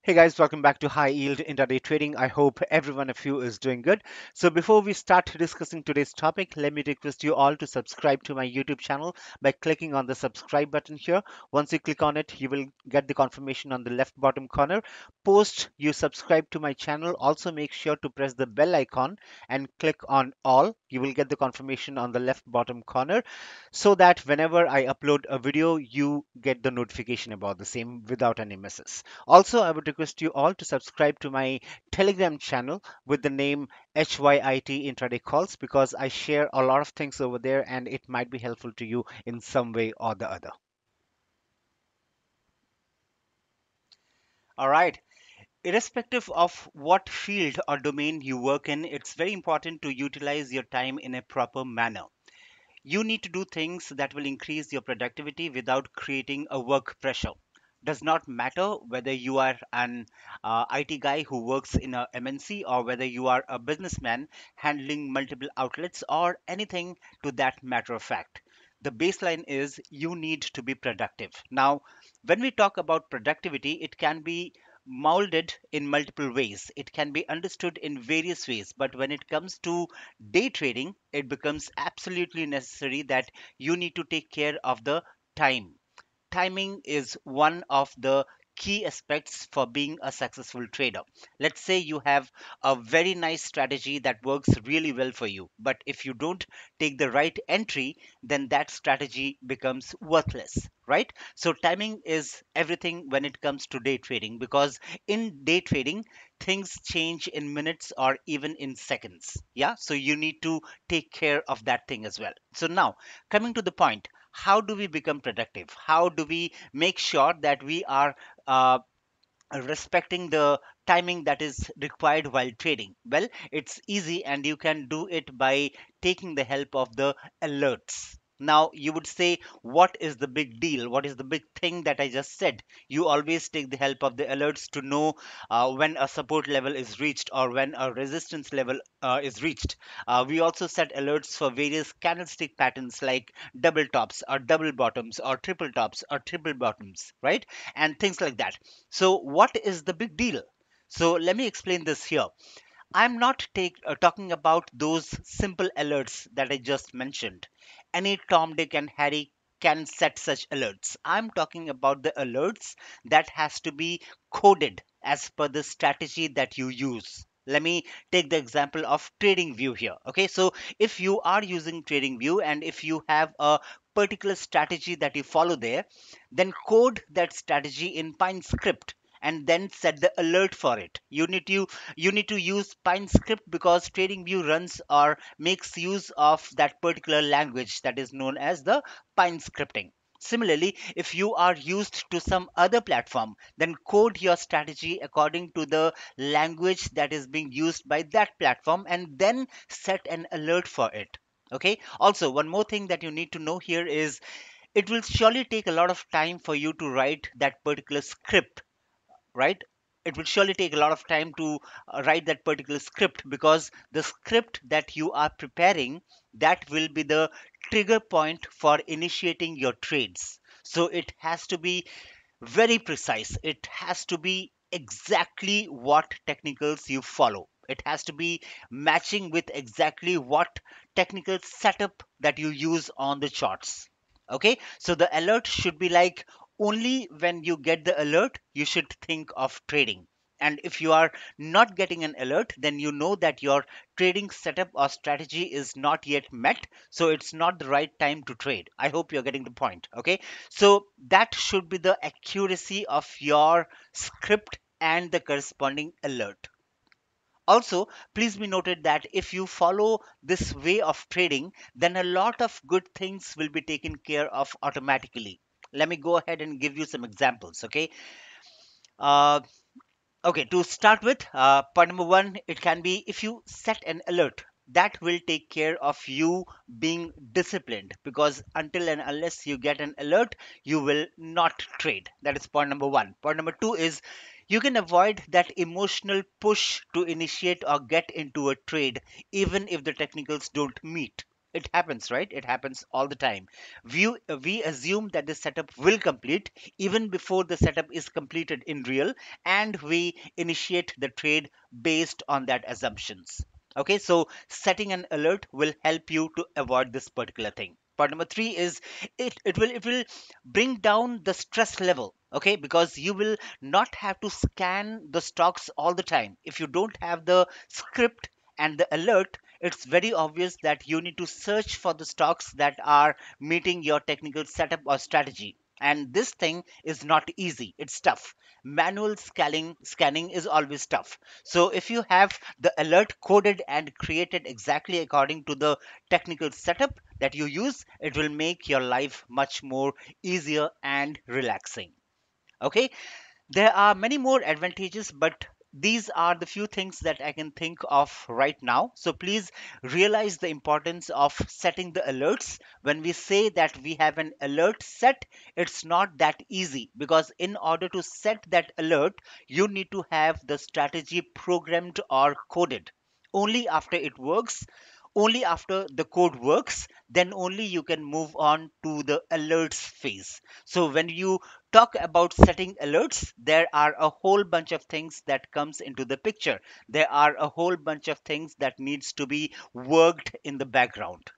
Hey guys, welcome back to High Yield Intraday Trading. I hope every one of you is doing good. So before we start discussing today's topic, let me request you all to subscribe to my YouTube channel by clicking on the subscribe button here. Once you click on it, you will get the confirmation on the left bottom corner. Post you subscribe to my channel, also make sure to press the bell icon and click on all. You will get the confirmation on the left bottom corner so that whenever I upload a video, you get the notification about the same without any misses. Also, I would request you all to subscribe to my Telegram channel with the name HYIT Intraday Calls because I share a lot of things over there and it might be helpful to you in some way or the other. All right. Irrespective of what field or domain you work in, it's very important to utilize your time in a proper manner. You need to do things that will increase your productivity without creating a work pressure does not matter whether you are an uh, IT guy who works in a MNC or whether you are a businessman handling multiple outlets or anything to that matter of fact. The baseline is you need to be productive. Now, when we talk about productivity, it can be molded in multiple ways. It can be understood in various ways. But when it comes to day trading, it becomes absolutely necessary that you need to take care of the time timing is one of the key aspects for being a successful trader. Let's say you have a very nice strategy that works really well for you, but if you don't take the right entry, then that strategy becomes worthless, right? So, timing is everything when it comes to day trading because in day trading, things change in minutes or even in seconds. Yeah, so you need to take care of that thing as well. So, now coming to the point how do we become productive? How do we make sure that we are uh, respecting the timing that is required while trading? Well, it's easy and you can do it by taking the help of the alerts. Now, you would say, what is the big deal? What is the big thing that I just said? You always take the help of the alerts to know uh, when a support level is reached or when a resistance level uh, is reached. Uh, we also set alerts for various candlestick patterns like double tops or double bottoms or triple tops or triple bottoms, right? And things like that. So, what is the big deal? So, let me explain this here. I'm not take, uh, talking about those simple alerts that I just mentioned. Any Tom, Dick, and Harry can set such alerts. I'm talking about the alerts that has to be coded as per the strategy that you use. Let me take the example of TradingView here. Okay, so if you are using TradingView and if you have a particular strategy that you follow there, then code that strategy in Pine script and then set the alert for it you need to you need to use pine script because tradingview runs or makes use of that particular language that is known as the pine scripting Similarly, if you are used to some other platform, then code your strategy according to the language that is being used by that platform and then set an alert for it. Okay. Also, one more thing that you need to know here is it will surely take a lot of time for you to write that particular script right? It will surely take a lot of time to uh, write that particular script because the script that you are preparing that will be the trigger point for initiating your trades. So it has to be very precise. It has to be exactly what technicals you follow. It has to be matching with exactly what technical setup that you use on the charts. Okay, so the alert should be like only when you get the alert, you should think of trading. And if you are not getting an alert, then you know that your trading setup or strategy is not yet met. So it's not the right time to trade. I hope you're getting the point. Okay. So that should be the accuracy of your script and the corresponding alert. Also, please be noted that if you follow this way of trading, then a lot of good things will be taken care of automatically let me go ahead and give you some examples okay? Uh, okay to start with uh, point number one it can be if you set an alert that will take care of you being disciplined because until and unless you get an alert you will not trade. That is point number one. Point number two is you can avoid that emotional push to initiate or get into a trade even if the technicals don't meet it happens right? It happens all the time. We we assume that the setup will complete even before the setup is completed in real and we initiate the trade based on that assumptions. Okay so setting an alert will help you to avoid this particular thing. Part number 3 is it it will it will bring down the stress level okay? Because you will not have to scan the stocks all the time. If you don't have the script and the alert it's very obvious that you need to search for the stocks that are meeting your technical setup or strategy. And this thing is not easy. It's tough. Manual scanning scanning is always tough. So if you have the alert coded and created exactly according to the technical setup that you use it will make your life much more easier and relaxing. Okay? There are many more advantages, but these are the few things that I can think of right now. So please realize the importance of setting the alerts. When we say that we have an alert set, it's not that easy because in order to set that alert, you need to have the strategy programmed or coded. Only after it works only after the code works then only you can move on to the alerts phase. So when you talk about setting alerts there are a whole bunch of things that comes into the picture. There are a whole bunch of things that needs to be worked in the background.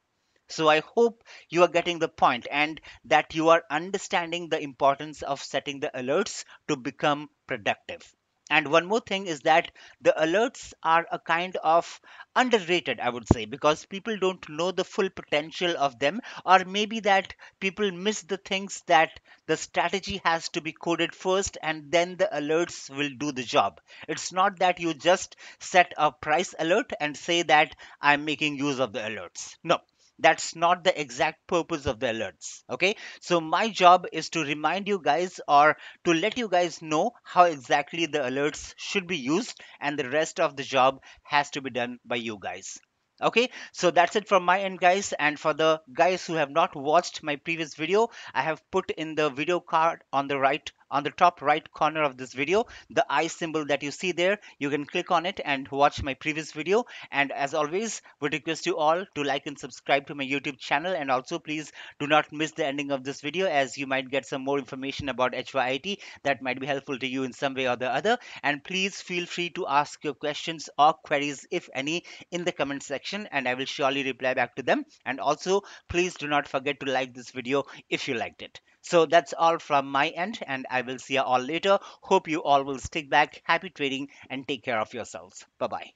So I hope you are getting the point and that you are understanding the importance of setting the alerts to become productive. And one more thing is that the alerts are a kind of underrated, I would say, because people don't know the full potential of them, or maybe that people miss the things that the strategy has to be coded first and then the alerts will do the job. It's not that you just set a price alert and say that I'm making use of the alerts. No, that's not the exact purpose of the alerts okay? So my job is to remind you guys or to let you guys know how exactly the alerts should be used and the rest of the job has to be done by you guys okay? So that's it from my end guys. And for the guys who have not watched my previous video i have put in the video card on the right on the top right corner of this video the eye symbol that you see there. You can click on it and watch my previous video. And as always would request you all to like and subscribe to my youtube channel. And also please do not miss the ending of this video as you might get some more information about hyit that might be helpful to you in some way or the other. And please feel free to ask your questions or queries if any in the comment section and i will surely reply back to them. And also please do not forget to like this video if you liked it so that's all from my end, and I will see you all later. Hope you all will stick back. Happy trading and take care of yourselves. Bye bye.